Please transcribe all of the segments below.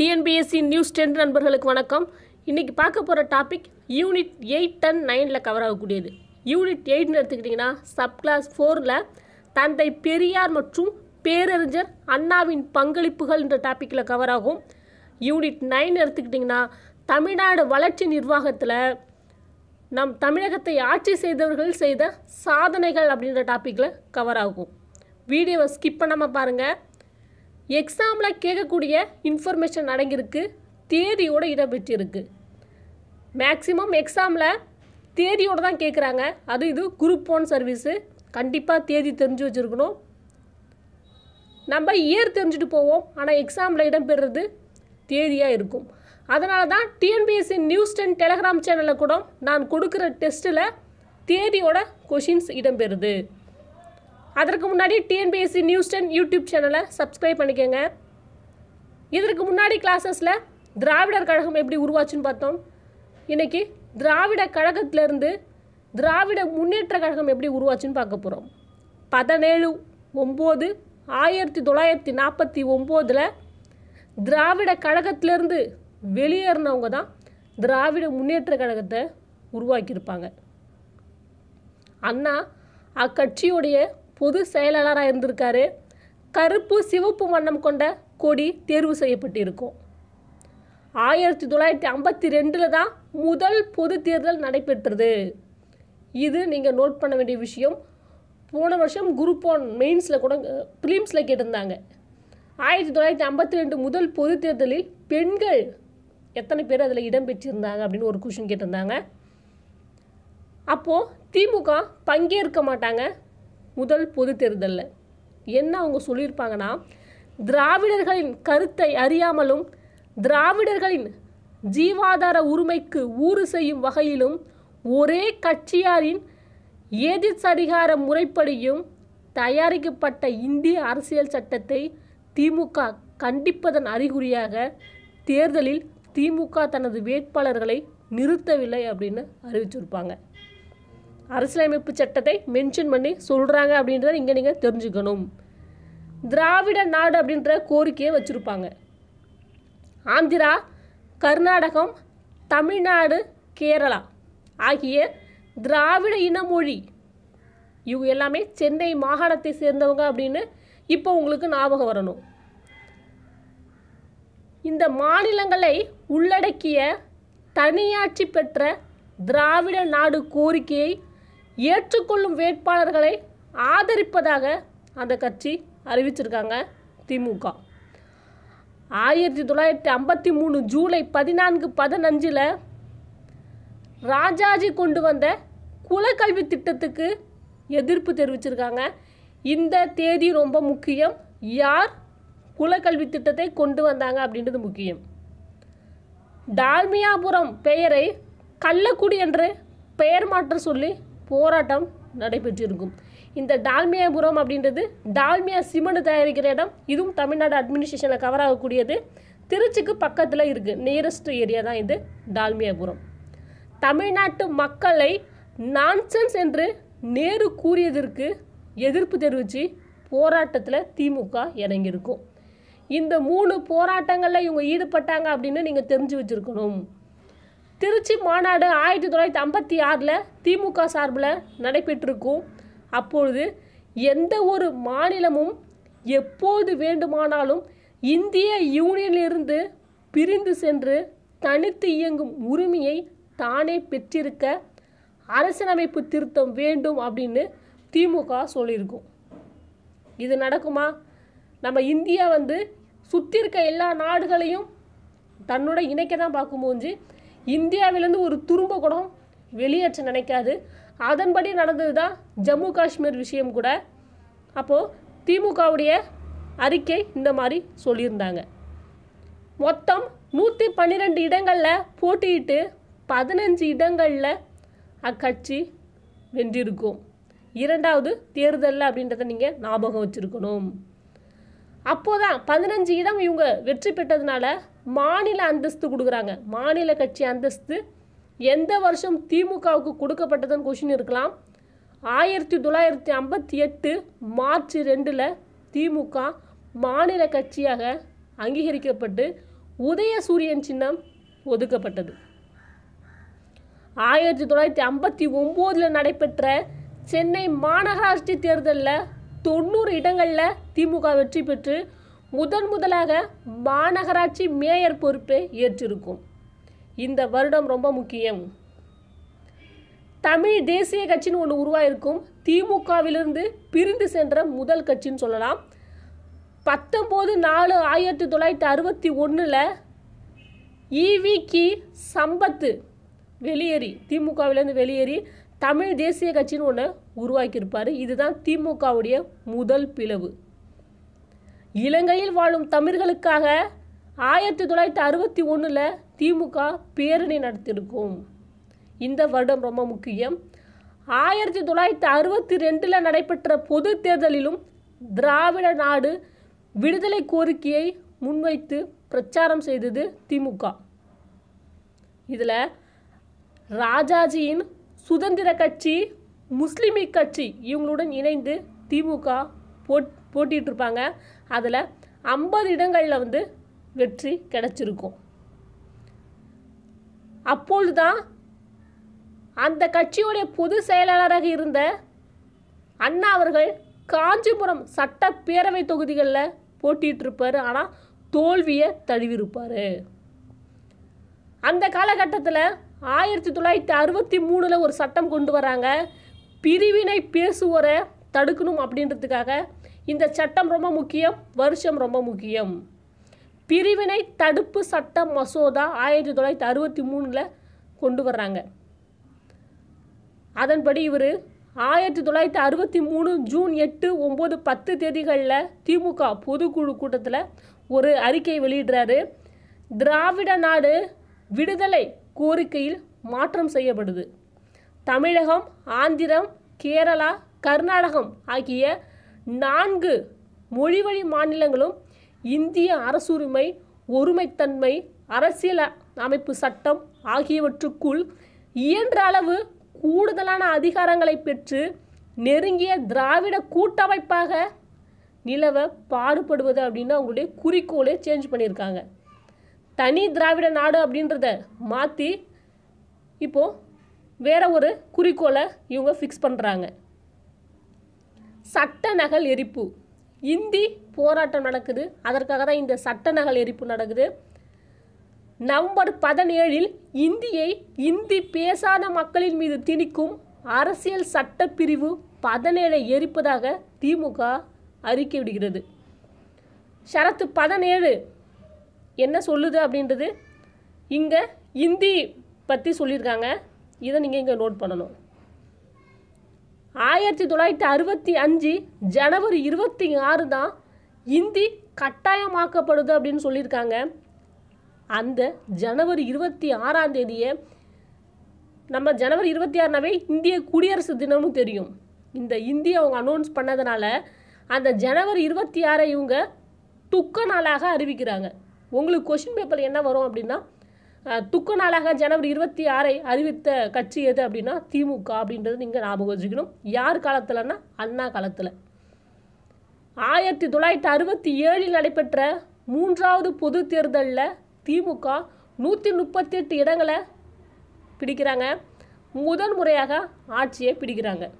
TNPSC news ten நண்பர்களுக்கு வணக்கம். இன்றைக்கி பார்க்க போகிற டாபிக் யூனிட் எயிட் டென் நைனில் கவர் ஆகக்கூடியது. யூனிட் எயிட்னு எடுத்துக்கிட்டிங்கன்னா சப் கிளாஸ் ஃபோரில் தந்தை பெரியார் மற்றும் பேரறிஞர் அண்ணாவின் பங்களிப்புகள் என்ற டாப்பிக்கில் கவர் ஆகும். யூனிட் நைன் எடுத்துக்கிட்டிங்கன்னா தமிழ்நாடு வளர்ச்சி நிர்வாகத்தில் நம் தமிழகத்தை ஆட்சி செய்தவர்கள் செய்த சாதனைகள் அப்படின்ற டாப்பிக்கில் கவர் ஆகும். வீடியோவை ஸ்கிப் பண்ணாமல் பாருங்கள் எக்ஸாமில் கேட்கக்கூடிய இன்ஃபர்மேஷன் அடங்கியிருக்கு தேதியோடு இடம்பெற்றிருக்கு. மேக்ஸிமம் எக்ஸாமில் தேதியோடு தான் கேட்குறாங்க. அது இது குரூப் ஒன் சர்வீஸு கண்டிப்பாக தேதி தெரிஞ்சு வச்சுருக்கணும். நம்ம இயர் தெரிஞ்சுட்டு போவோம் ஆனால் எக்ஸாமில் இடம்பெறுறது தேதியாக இருக்கும். அதனால தான் டிஎன்பிஎஸ்சி நியூஸ் டென் டெலகிராம் சேனலில் கூட நான் கொடுக்குற டெஸ்ட்டில் தேதியோட கொஷின்ஸ் இடம்பெறுது. அதற்கு முன்னாடி டிஎன்பிஎஸ்சி நியூஸ் டென் யூடியூப் சேனலை சப்ஸ்கிரைப் பண்ணிக்கோங்க. இதற்கு முன்னாடி கிளாஸஸில் திராவிடர் கழகம் எப்படி உருவாச்சுன்னு பார்த்தோம். இன்றைக்கி திராவிட கழகத்திலேருந்து திராவிட முன்னேற்ற கழகம் எப்படி உருவாச்சுன்னு பார்க்க போகிறோம் பதினேழு ஒம்பது ஆயிரத்தி தொள்ளாயிரத்தி நாற்பத்தி ஒம்போதில் திராவிட கழகத்திலேருந்து வெளியேறினவங்க தான் திராவிட முன்னேற்ற கழகத்தை உருவாக்கியிருப்பாங்க. அண்ணா அக்கட்சியுடைய பொது செயலாளராக இருந்திருக்காரு. கருப்பு சிவப்பு வண்ணம் கொண்ட கொடி தேர்வு செய்யப்பட்டிருக்கும். ஆயிரத்தி தொள்ளாயிரத்தி ஐம்பத்தி ரெண்டில் தான் முதல் பொது தேர்தல் நடைபெற்றது. இது நீங்கள் நோட் பண்ண வேண்டிய விஷயம். போன வருஷம் குரூப் ஒன் மெயின்ஸில் கூட ஃபிலிம்ஸில் கேட்டிருந்தாங்க. ஆயிரத்தி தொள்ளாயிரத்தி ஐம்பத்தி ரெண்டு முதல் பொது தேர்தலில் பெண்கள் எத்தனை பேர் அதில் இடம்பெற்றிருந்தாங்க அப்படின்னு ஒரு கொஷின் கேட்டிருந்தாங்க. அப்போது திமுக பங்கேற்க மாட்டாங்க. முதல் பொது தேர்தலில். என்ன அவங்க சொல்லியிருப்பாங்கன்னா திராவிடர்களின் கருத்தை அறியாமலும் திராவிடர்களின் ஜீவாதார உரிமைக்கு ஊறு செய்யும் வகையிலும் ஒரே கட்சியாரின் ஏதிச்சதிகார முறைப்படியும் தயாரிக்கப்பட்ட இந்திய அரசியல் சட்டத்தை திமுக கண்டிப்பதன் அறிகுறியாக தேர்தலில் திமுக தனது வேட்பாளர்களை நிறுத்தவில்லை அப்படின்னு அறிவிச்சிருப்பாங்க. அரசியலமைப்பு சட்டத்தை மென்ஷன் பண்ணி சொல்கிறாங்க அப்படின்றத இங்கே நீங்கள் தெரிஞ்சுக்கணும். திராவிட நாடு அப்படின்ற கோரிக்கையை வச்சுருப்பாங்க. ஆந்திரா கர்நாடகம் தமிழ்நாடு கேரளா ஆகிய திராவிட இன மொழி இவங்க எல்லாமே சென்னை மாகாணத்தை சேர்ந்தவங்க அப்படின்னு இப்போ உங்களுக்கு ஞாபகம் வரணும். இந்த மாநிலங்களை உள்ளடக்கிய தனியாட்சி பெற்ற திராவிட நாடு கோரிக்கையை ஏற்றுக்கொள்ளும் வேட்பாளர்களை ஆதரிப்பதாக அந்த கட்சி அறிவிச்சிருக்காங்க திமுக. ஆயிரத்தி தொள்ளாயிரத்தி ஐம்பத்தி மூணு ஜூலை பதினான்கு பதினஞ்சில் ராஜாஜி கொண்டு வந்த குலக்கல்வி திட்டத்துக்கு எதிர்ப்பு தெரிவிச்சிருக்காங்க. இந்த தேதி ரொம்ப முக்கியம். யார் குலக்கல்வி திட்டத்தை கொண்டு வந்தாங்க அப்படின்றது முக்கியம். டால்மியாபுரம் பெயரை கள்ளக்குடி என்று பெயர் மாற்றம் சொல்லி போராட்டம் நடைபெற்றிருக்கும். இந்த டால்மியாபுரம் அப்படின்றது டால்மியா சிமெண்ட் தயாரிக்கிற இடம். இதுவும் தமிழ்நாடு அட்மினிஸ்ட்ரேஷனில் கவர் ஆகக்கூடியது. திருச்சிக்கு பக்கத்தில் இருக்குது நியரஸ்ட் ஏரியா தான் இது டால்மியாபுரம். தமிழ்நாட்டு மக்களை நான்சென்ஸ் என்று நேரு கூறியதற்கு எதிர்ப்பு தெரிவித்து போராட்டத்தில் திமுக இறங்கியிருக்கும் இந்த மூணு போராட்டங்களில் இவங்க ஈடுபட்டாங்க அப்படின்னு நீங்கள் தெரிஞ்சு வச்சுருக்கணும். திருச்சி மாநாடு ஆயிரத்தி தொள்ளாயிரத்தி ஐம்பத்தி ஆறில் திமுக சார்பில் நடைபெற்றிருக்கும். அப்பொழுது எந்த ஒரு மாநிலமும் எப்போது வேண்டுமானாலும் இந்திய யூனியனிலிருந்து பிரிந்து சென்று தனித்து இயங்கும் உரிமையை தானே பெற்றிருக்க அரசியலமைப்பு திருத்தம் வேண்டும் அப்படின்னு திமுக சொல்லியிருக்கும். இது நடக்குமா? நம்ம இந்தியா வந்து சுற்றி இருக்க எல்லா நாடுகளையும் தன்னோட இணைக்க தான் பார்க்கும்போது இந்தியாவிலேருந்து ஒரு துரும்ப கூட வெளியேற்ற நினைக்காது. அதன்படி நடந்தது தான் ஜம்மு காஷ்மீர் விஷயம் கூட. அப்போது திமுகவுடைய அறிக்கை இந்த மாதிரி சொல்லியிருந்தாங்க. மொத்தம் நூற்றி பன்னிரெண்டு இடங்களில் போட்டியிட்டு பதினஞ்சு இடங்களில் அக்கட்சி வென்றிருக்கும். இரண்டாவது தேர்தலில் அப்படின்றத நீங்கள் ஞாபகம் வச்சுருக்கணும். அப்போதான் பதினஞ்சு இடம் இவங்க வெற்றி பெற்றதுனால மாநில அந்தஸ்து கொடுக்குறாங்க. மாநில கட்சி அந்தஸ்து எந்த வருஷம் திமுகவுக்கு கொடுக்கப்பட்டதுன்னு கொஷின் இருக்கலாம். ஆயிரத்தி தொள்ளாயிரத்தி ஐம்பத்தி எட்டு மார்ச் ரெண்டில் திமுக மாநில கட்சியாக அங்கீகரிக்கப்பட்டு உதயசூரியன் சின்னம் ஒதுக்கப்பட்டது. ஆயிரத்தி தொள்ளாயிரத்தி ஐம்பத்தி ஒம்போதில் நடைபெற்ற சென்னை மாநகராட்சி தேர்தலில் தொண்ணூறு இடங்களில் திமுக வெற்றி பெற்று முதன் முதலாக மாநகராட்சி மேயர் பொறுப்பை ஏற்றிருக்கும். இந்த வருடம் ரொம்ப முக்கியம். தமிழ் தேசிய கட்சின்னு ஒன்று உருவாயிருக்கும். திமுகவிலிருந்து பிரிந்து சென்ற முதல் கட்சின்னு சொல்லலாம். பத்தொம்போது நாலு ஆயிரத்தி தொள்ளாயிரத்தி அறுபத்தி ஒன்றில் ஈவி கி சம்பத்து வெளியேறி திமுகவிலேருந்து வெளியேறி தமிழ் தேசிய கட்சின்னு ஒன்று உருவாக்கியிருப்பார். இதுதான் திமுகவுடைய முதல் பிளவு. இலங்கையில் வாழும் தமிழர்களுக்காக ஆயிரத்தி தொள்ளாயிரத்தி அறுபத்தி ஒன்றில் திமுக பேரணி நடத்தியிருக்கும். இந்த வருடம் ரொம்ப முக்கியம். ஆயிரத்தி தொள்ளாயிரத்தி அறுபத்தி ரெண்டில் நடைபெற்ற பொது தேர்தலிலும் திராவிட நாடு விடுதலை கோரிக்கையை முன்வைத்து பிரச்சாரம் செய்தது திமுக. இதில் ராஜாஜியின் சுதந்திர கட்சி முஸ்லீம் கட்சி இவங்களுடன் இணைந்து திமுக போட் போட்டிட்டு இருப்பாங்க அதில் ஐம்பது இடங்களில் வந்து வெற்றி கிடச்சிருக்கும். அப்பொழுது தான் அந்த கட்சியுடைய பொது செயலாளராக இருந்த அண்ணா அவர்கள் காஞ்சிபுரம் சட்டப்பேரவை தொகுதிகளில் போட்டிட்டு இருப்பார் ஆனால் தோல்வியை தழுவிருப்பார் அந்த காலகட்டத்தில் ஆயிரத்தி தொள்ளாயிரத்தி அறுபத்தி மூணில் ஒரு சட்டம் கொண்டு வராங்க. பிரிவினை பேசுவோரை தடுக்கணும் அப்படின்றதுக்காக இந்த சட்டம் ரொம்ப முக்கியம் வருஷம் ரொம்ப முக்கியம். பிரிவினை தடுப்பு சட்ட மசோதா ஆயிரத்தி தொள்ளாயிரத்தி அறுபத்தி மூணில் கொண்டு வர்றாங்க. அதன்படி இவர் ஆயிரத்தி தொள்ளாயிரத்தி அறுபத்தி மூணு ஜூன் எட்டு ஒம்பது பத்து தேதிகளில் திமுக பொதுக்குழு கூட்டத்தில் ஒரு அறிக்கை வெளியிடுறாரு. திராவிட நாடு விடுதலை கோரிக்கையில் மாற்றம் செய்யப்படுது. தமிழகம் ஆந்திரம் கேரளா கர்நாடகம் ஆகிய நான்கு மொழிவழி மாநிலங்களும் இந்திய அரசுரிமை ஒருமைத்தன்மை அரசியல் அமைப்பு சட்டம் ஆகியவற்றுக்குள் இயன்ற அளவு கூடுதலான அதிகாரங்களை பெற்று நெருங்கிய திராவிட கூட்டமைப்பாக நிலவ பாடுபடுவது அப்படின்னு அவங்களுடைய குறிக்கோளே சேஞ்ச் பண்ணியிருக்காங்க. தனி திராவிட நாடு அப்படின்றத மாற்றி இப்போது வேற ஒரு குறிக்கோளை இவங்க ஃபிக்ஸ் பண்ணுறாங்க சட்ட நகல் எரிப்பு. இந்தி போராட்டம் நடக்குது. அதற்காக தான் இந்த சட்ட நகல் எரிப்பு நடக்குது. நவம்பர் பதினேழில் இந்தியை இந்தி பேசாத மக்களின் மீது திணிக்கும் அரசியல் சட்ட பிரிவு பதினேழை எரிப்பதாக திமுக அறிக்கை விடுகிறது. ஷரத்து பதினேழு என்ன சொல்லுது அப்படின்றது இங்கே இந்தி பற்றி சொல்லியிருக்காங்க. இதை நீங்கள் இங்கே நோட் பண்ணணும். ஆயிரத்தி தொள்ளாயிரத்தி அறுபத்தி அஞ்சு ஜனவரி இருபத்தி ஆறு தான் இந்தி கட்டாயமாக்கப்படுது அப்படின்னு சொல்லியிருக்காங்க. அந்த ஜனவரி இருபத்தி ஆறாம் தேதியை நம்ம ஜனவரி இருபத்தி ஆறுனாவே இந்திய குடியரசு தினமும் தெரியும். இந்த இந்தியை அவங்க அனௌன்ஸ் பண்ணதுனால அந்த ஜனவரி இருபத்தி ஆறை இவங்க துக்க நாளாக அறிவிக்கிறாங்க. உங்களுக்கு கொஷின் பேப்பர் என்ன வரும் அப்படின்னா துக்க நாளாக ஜனவரி இருபத்தி ஆறை அறிவித்த கட்சி எது அப்படின்னா திமுக அப்படின்றது நீங்கள் ஞாபகம் வச்சுக்கணும். யார் காலத்தில்னா அண்ணா காலத்தில். ஆயிரத்தி தொள்ளாயிரத்தி அறுபத்தி ஏழில் நடைபெற்ற மூன்றாவது பொது தேர்தலில் திமுக நூற்றி முப்பத்தி எட்டு இடங்களை பிடிக்கிறாங்க. முதன் முறையாக ஆட்சியை பிடிக்கிறாங்க.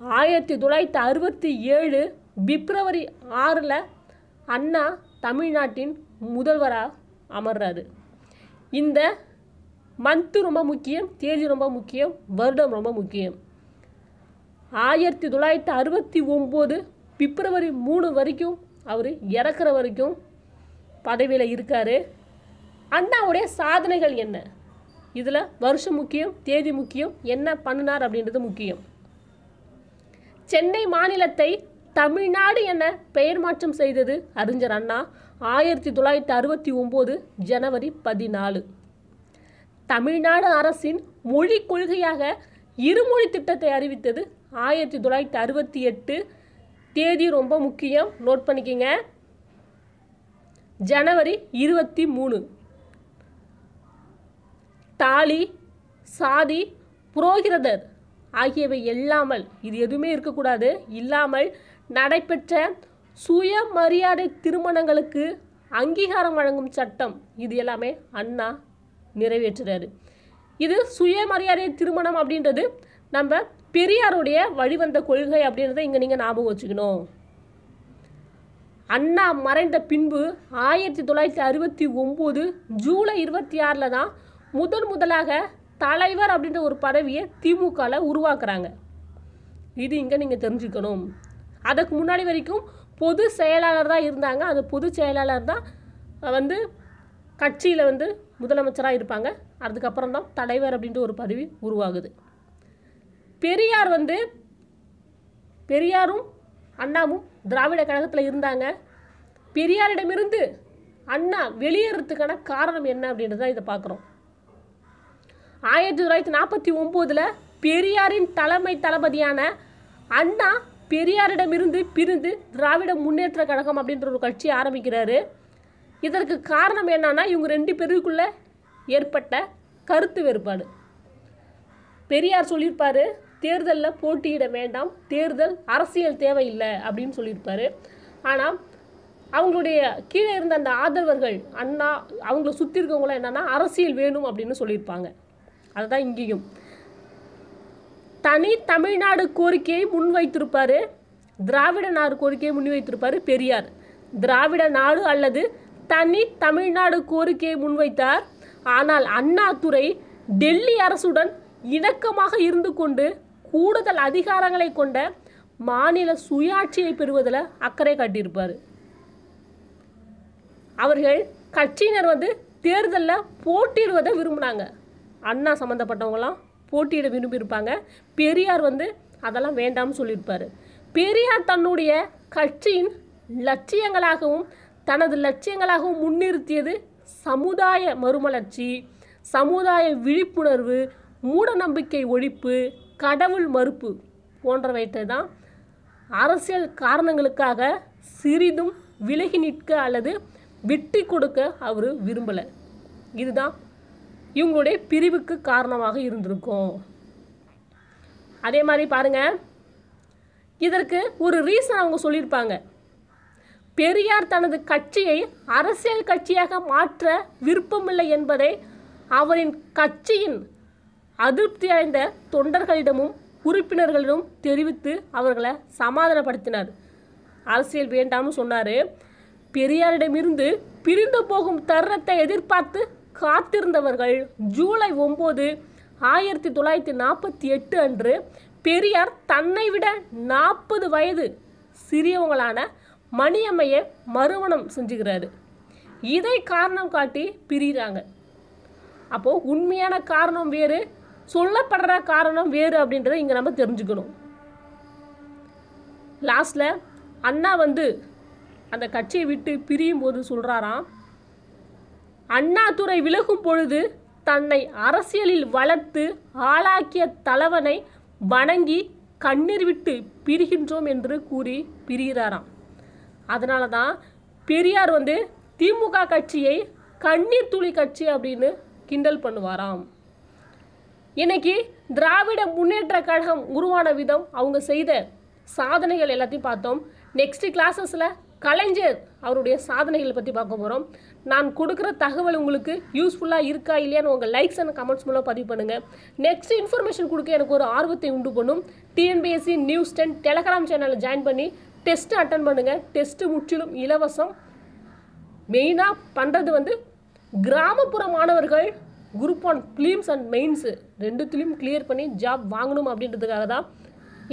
ஆயிரத்தி தொள்ளாயிரத்தி அறுபத்தி ஏழு பிப்ரவரி ஆறில் அண்ணா தமிழ்நாட்டின் முதல்வராக அமர்றாரு. இந்த மந்த்து ரொம்ப முக்கியம் தேதி ரொம்ப முக்கியம் வருடம் ரொம்ப முக்கியம். ஆயிரத்தி தொள்ளாயிரத்தி அறுபத்தி ஒம்பது பிப்ரவரி மூணு வரைக்கும் அவர் இறக்குற வரைக்கும் பதவியில் இருக்கார். அண்ணாவுடைய சாதனைகள் என்ன? இதில் வருஷம் முக்கியம் தேதி முக்கியம் என்ன பண்ணினார் அப்படின்றது முக்கியம். சென்னை மாநிலத்தை தமிழ்நாடு என பெயர் மாற்றம் செய்தது அறிஞர் அண்ணா. ஆயிரத்தி தொள்ளாயிரத்தி அறுபத்தி ஒம்பது ஜனவரி பதினாலு. தமிழ்நாடு அரசின் மொழி கொள்கையாக இருமொழி திட்டத்தை அறிவித்தது ஆயிரத்தி தொள்ளாயிரத்தி அறுபத்தி எட்டு. தேதி ரொம்ப முக்கியம். நோட் பண்ணிக்கோங்க. ஜனவரி இருபத்தி மூணு. தாலி சாதி புரோகிரதர் ஆகியவை இல்லாமல் இது எதுவுமே இருக்கக்கூடாது. இல்லாமல் நடைபெற்ற சுயமரியாதை திருமணங்களுக்கு அங்கீகாரம் வழங்கும் சட்டம் இது எல்லாமே அண்ணா நிறைவேற்றுறாரு. இது சுயமரியாதை திருமணம் அப்படின்றது நம்ம பெரியாருடைய வழிவந்த கொள்கை அப்படின்றத இங்கே நீங்கள் ஞாபகம் வச்சுக்கணும். அண்ணா மறைந்த பின்பு ஆயிரத்தி தொள்ளாயிரத்தி அறுபத்தி ஒம்பது ஜூலை இருபத்தி ஆறில் தான் முதன் முதலாக தலைவர் அப்படின்ற ஒரு பதவியை திமுகவில் உருவாக்குறாங்க. இது இங்கே நீங்கள் தெரிஞ்சுக்கணும். அதுக்கு முன்னாடி வரைக்கும் பொது செயலாளர் தான் இருந்தாங்க. அந்த பொது செயலாளர் தான் வந்து கட்சியில் வந்து முதலமைச்சராக இருப்பாங்க. அதுக்கப்புறம் தான் தலைவர் அப்படின்ற ஒரு பதவி உருவாகுது. பெரியார் வந்து பெரியாரும் அண்ணாவும் திராவிட கழகத்தில் இருந்தாங்க. பெரியாரிடமிருந்து அண்ணா வெளியேறதுக்கான காரணம் என்ன அப்படின்றத இதை பார்க்குறோம். ஆயிரத்தி தொள்ளாயிரத்தி நாற்பத்தி ஒம்போதில் பெரியாரின் தலைமை தளபதியான அண்ணா பெரியாரிடமிருந்து பிரிந்து திராவிட முன்னேற்ற கழகம் அப்படின்ற ஒரு கட்சி ஆரம்பிக்கிறாரு. இதற்கு காரணம் என்னன்னா இவங்க ரெண்டு பேருக்குள்ள ஏற்பட்ட கருத்து வேறுபாடு. பெரியார் சொல்லியிருப்பாரு தேர்தலில் போட்டியிட வேண்டாம் தேர்தல் அரசியல் தேவையில்லை அப்படின்னு சொல்லியிருப்பாரு. ஆனால் அவங்களுடைய கீழே இருந்த அந்த ஆதரவர்கள் அண்ணா அவங்கள சுற்றி இருக்கவங்களாம் என்னென்னா அரசியல் வேணும் அப்படின்னு சொல்லியிருப்பாங்க. அதுதான் இங்கேயும். தனி தமிழ்நாடு கோரிக்கையை முன்வைத்திருப்பார். திராவிட நாடு கோரிக்கையை முன்வைத்திருப்பாரு பெரியார். திராவிட நாடு அல்லது தனி தமிழ்நாடு கோரிக்கையை முன்வைத்தார். ஆனால் அண்ணாதுரை டெல்லி அரசுடன் இணக்கமாக இருந்து கொண்டு கூடுதல் அதிகாரங்களை கொண்ட மாநில சுயாட்சியை பெறுவதில் அக்கறை காட்டியிருப்பார். அவர்கள் கட்சியினர் வந்து தேர்தலில் போட்டியிடுவதை விரும்பினாங்க. அண்ணா சம்மந்தப்பட்டவங்களாம் போட்டியிட விரும்பியிருப்பாங்க. பெரியார் வந்து அதெல்லாம் வேண்டாம்னு சொல்லியிருப்பார். பெரியார் தன்னுடைய கட்சியின் லட்சியங்களாகவும் தனது லட்சியங்களாகவும் முன்னிறுத்தியது சமுதாய மறுமலர்ச்சி சமுதாய விழிப்புணர்வு மூடநம்பிக்கை ஒழிப்பு கடவுள் மறுப்பு போன்றவற்றை தான் அரசியல் காரணங்களுக்காக சிறிதும் விலகி நிற்க அல்லது விட்டு கொடுக்க அவர் விரும்பலை. இதுதான் இவங்களுடைய பிரிவுக்கு காரணமாக இருந்திருக்கும். அதே மாதிரி பாருங்க. இதற்கு ஒரு ரீசன் அவங்க சொல்லியிருப்பாங்க. பெரியார் தனது கட்சியை அரசியல் கட்சியாக மாற்ற விருப்பமில்லை என்பதை அவரின் கட்சியின் அதிருப்தி அடைந்த தொண்டர்களிடமும் உறுப்பினர்களிடம் தெரிவித்து அவர்களை சமாதானப்படுத்தினார். அரசியல் வேண்டாம்னு சொன்னார். பெரியாரிடமிருந்து பிரிந்து போகும் தருணத்தை எதிர்பார்த்து காத்திருந்தவர்கள் ஜூலை ஒம்பது ஆயிரத்தி தொள்ளாயிரத்தி நாற்பத்தி எட்டு அன்று பெரியார் தன்னை விட நாற்பது வயது சிறியவங்களான மணியம்மையை மறுமணம் செஞ்சுக்கிறாரு இதை காரணம் காட்டி பிரிகிறாங்க அப்போது உண்மையான காரணம் வேறு சொல்லப்படுற காரணம் வேறு அப்படின்றத இங்கே நம்ம தெரிஞ்சுக்கணும். லாஸ்டில் அண்ணா வந்து அந்த கட்சியை விட்டு பிரியும் போது சொல்கிறாராம் அண்ணாதுரை விலகும் பொழுது தன்னை அரசியலில் வளர்த்து ஆளாக்கிய தலைவனை வணங்கி கண்ணீர் விட்டு பிரிகின்றோம் என்று கூறி பிரிகிறாராம். அதனால தான் பெரியார் வந்து திமுக கட்சியை கண்ணீர் துளி கட்சி அப்படின்னு கிண்டல் பண்ணுவாராம். இன்னைக்கு திராவிட முன்னேற்ற கழகம் உருவான விதம் அவங்க செய்த சாதனைகள் எல்லாத்தையும் பார்த்தோம். நெக்ஸ்ட் கிளாஸஸில் கலைஞர் அவருடைய சாதனைகளை பற்றி பார்க்க போகிறோம் நான் கொடுக்குற தகவல் உங்களுக்கு யூஸ்ஃபுல்லாக இருக்கா இல்லையான்னு உங்கள் லைக்ஸ் அண்ட் கமெண்ட்ஸ் மூலம் பதிவு பண்ணுங்கள் நெக்ஸ்ட் இன்ஃபர்மேஷன் கொடுக்க எனக்கு ஒரு ஆர்வத்தை உண்டு பண்ணும். டிஎன்பிஎஸ்சி நியூஸ் டென் டெலகிராம் சேனலில் ஜாயின் பண்ணி டெஸ்ட்டு அட்டன் பண்ணுங்கள் டெஸ்ட்டு முற்றிலும் இலவசம். மெயினாக பண்ணுறது வந்து கிராமப்புற மாணவர்கள் group one prelims and mains ரெண்டுத்துலேயும் clear பண்ணி ஜாப் வாங்கணும் அப்படின்றதுக்காக தான்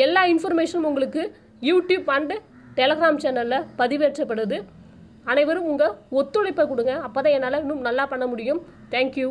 எல்லா இன்ஃபர்மேஷனும் உங்களுக்கு யூடியூப் அண்டு டெலகிராம் சேனலில் பதிவேற்றப்படுது. அனைவரும் உங்கள் ஒத்துழைப்பை கொடுங்க. அப்போ தான் என்னால் இன்னும் நல்லா பண்ண முடியும். தேங்க்யூ